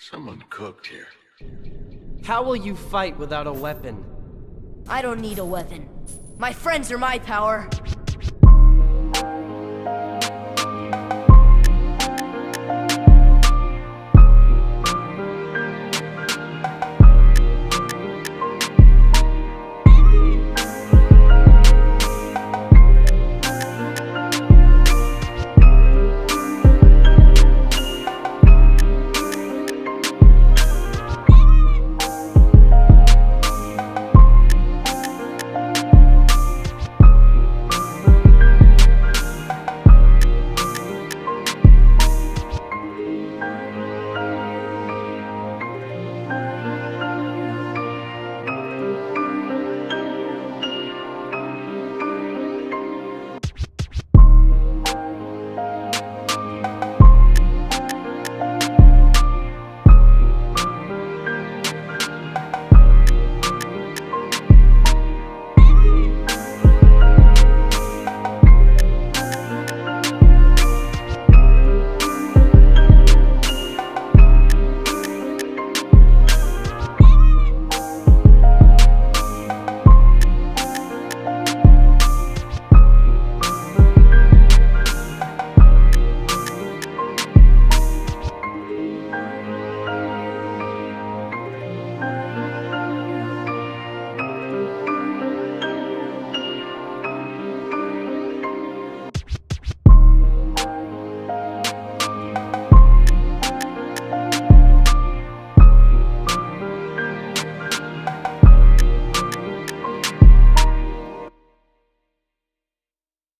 Someone cooked here. How will you fight without a weapon? I don't need a weapon. My friends are my power.